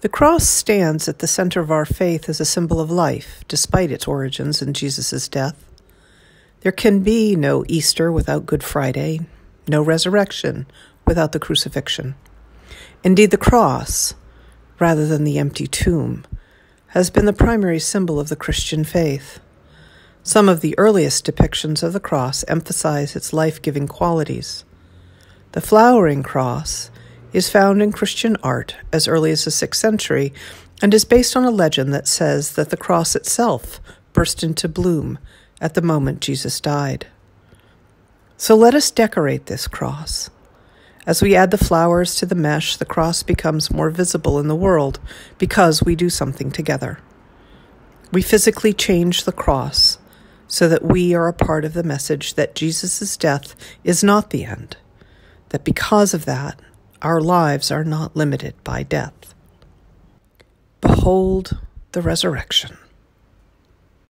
The cross stands at the center of our faith as a symbol of life, despite its origins in Jesus' death. There can be no Easter without Good Friday, no resurrection without the crucifixion. Indeed, the cross, rather than the empty tomb, has been the primary symbol of the Christian faith. Some of the earliest depictions of the cross emphasize its life giving qualities. The flowering cross is found in Christian art as early as the 6th century and is based on a legend that says that the cross itself burst into bloom at the moment Jesus died. So let us decorate this cross. As we add the flowers to the mesh, the cross becomes more visible in the world because we do something together. We physically change the cross so that we are a part of the message that Jesus' death is not the end, that because of that, our lives are not limited by death. Behold the resurrection.